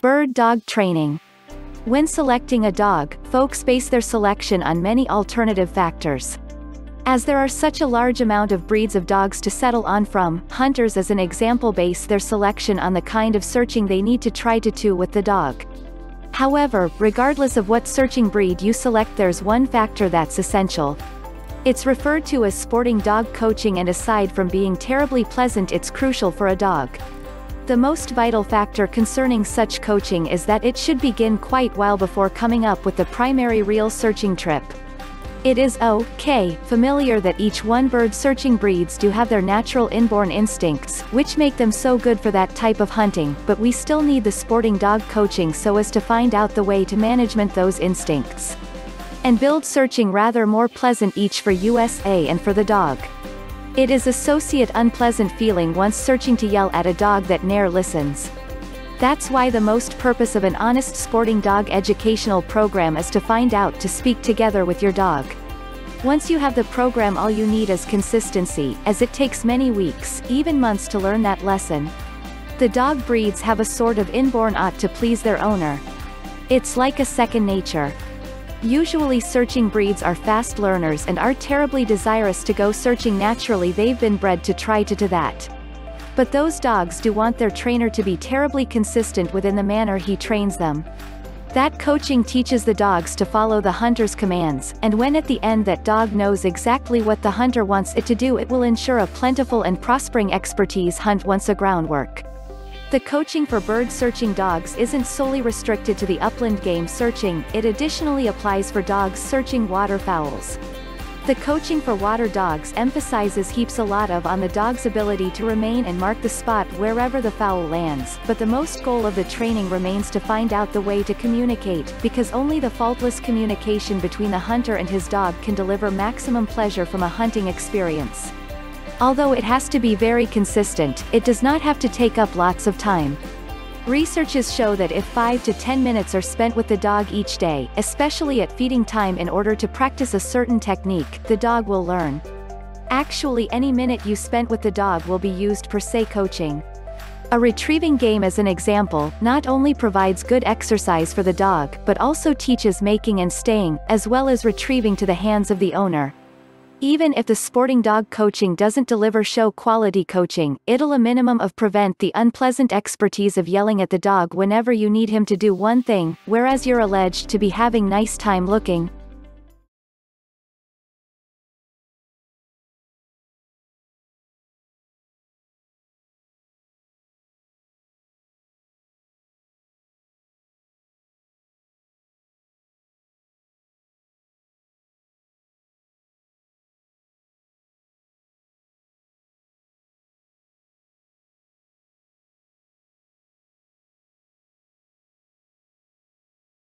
Bird dog training. When selecting a dog, folks base their selection on many alternative factors. As there are such a large amount of breeds of dogs to settle on from, hunters as an example base their selection on the kind of searching they need to try to do with the dog. However, regardless of what searching breed you select there's one factor that's essential. It's referred to as sporting dog coaching and aside from being terribly pleasant it's crucial for a dog. The most vital factor concerning such coaching is that it should begin quite while before coming up with the primary real searching trip. It is okay, familiar that each one bird searching breeds do have their natural inborn instincts, which make them so good for that type of hunting, but we still need the sporting dog coaching so as to find out the way to management those instincts. And build searching rather more pleasant each for USA and for the dog. It is associate unpleasant feeling once searching to yell at a dog that ne'er listens. That's why the most purpose of an honest sporting dog educational program is to find out to speak together with your dog. Once you have the program all you need is consistency, as it takes many weeks, even months to learn that lesson. The dog breeds have a sort of inborn ought to please their owner. It's like a second nature. Usually searching breeds are fast learners and are terribly desirous to go searching naturally they've been bred to try to do that. But those dogs do want their trainer to be terribly consistent within the manner he trains them. That coaching teaches the dogs to follow the hunter's commands, and when at the end that dog knows exactly what the hunter wants it to do it will ensure a plentiful and prospering expertise hunt once a groundwork. The coaching for bird searching dogs isn't solely restricted to the upland game searching, it additionally applies for dogs searching waterfowls. The coaching for water dogs emphasizes heaps a lot of on the dog's ability to remain and mark the spot wherever the fowl lands, but the most goal of the training remains to find out the way to communicate, because only the faultless communication between the hunter and his dog can deliver maximum pleasure from a hunting experience. Although it has to be very consistent, it does not have to take up lots of time. Researches show that if 5 to 10 minutes are spent with the dog each day, especially at feeding time in order to practice a certain technique, the dog will learn. Actually any minute you spent with the dog will be used per se coaching. A retrieving game as an example, not only provides good exercise for the dog, but also teaches making and staying, as well as retrieving to the hands of the owner. Even if the sporting dog coaching doesn't deliver show quality coaching, it'll a minimum of prevent the unpleasant expertise of yelling at the dog whenever you need him to do one thing, whereas you're alleged to be having nice time looking,